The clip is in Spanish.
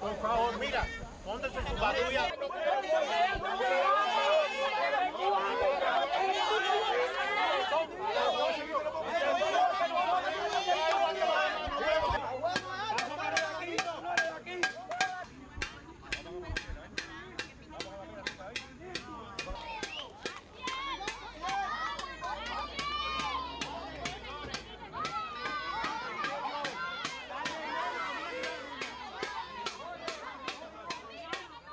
por favor, mira, su patrulla.